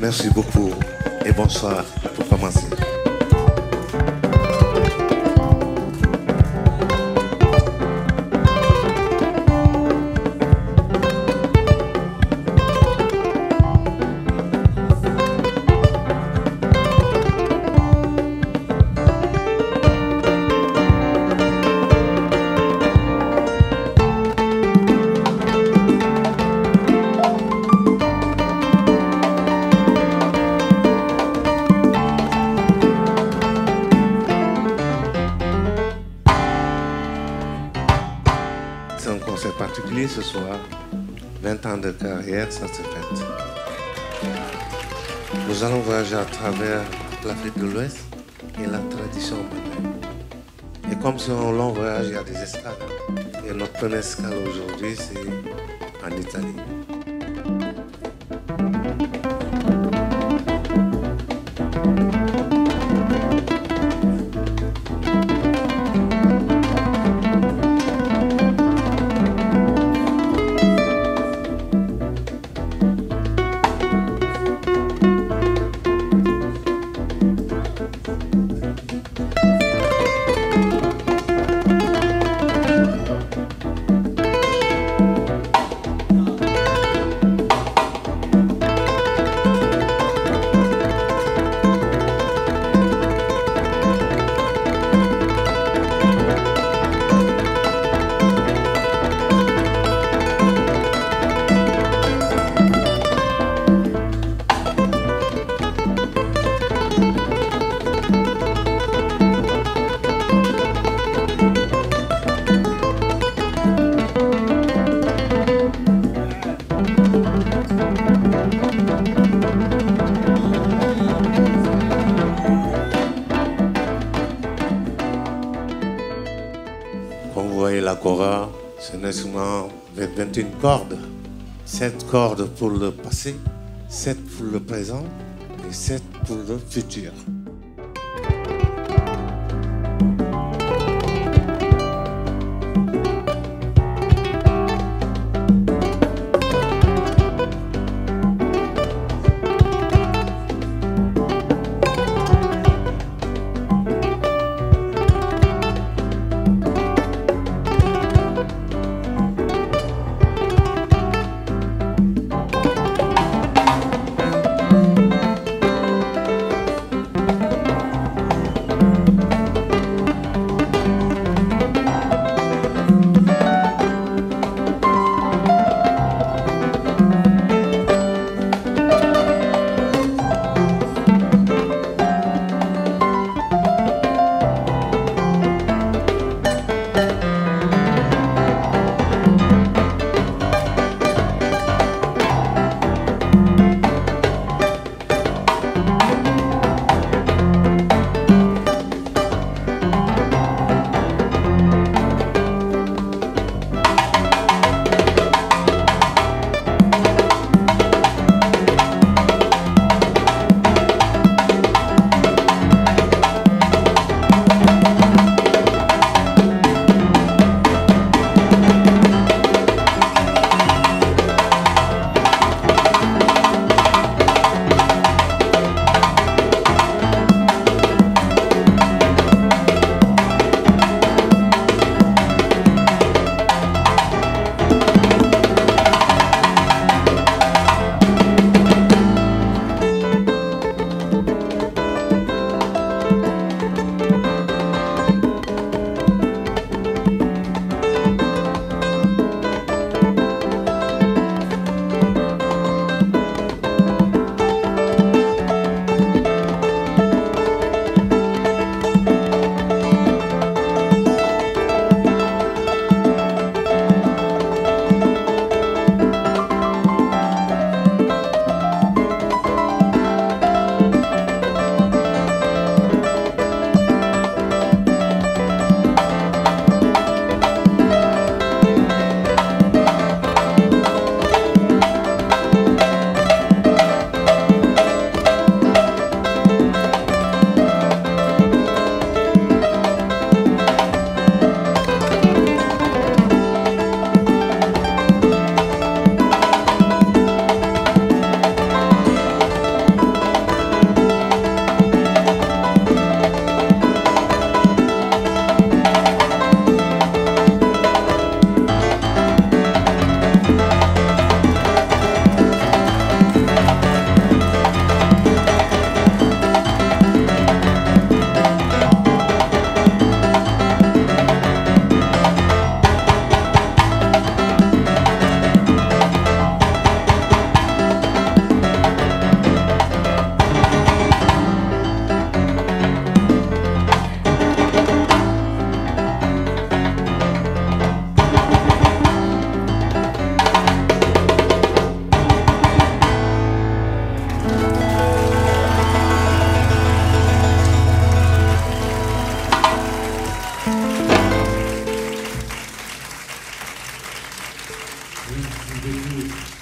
Merci beaucoup et bonsoir pour commencer. Concert particulier ce soir. 20 ans de carrière, ça se fête. Nous allons voyager à travers l'Afrique de l'Ouest et la tradition malienne. Et comme c'est un long voyage, il y a des escales. Et notre première escale aujourd'hui, c'est en Italie. la cora, c'est un instrument avec 21 cordes. 7 cordes pour le passé, 7 pour le présent et 7 pour le futur. 네, 굉장히